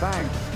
Thanks.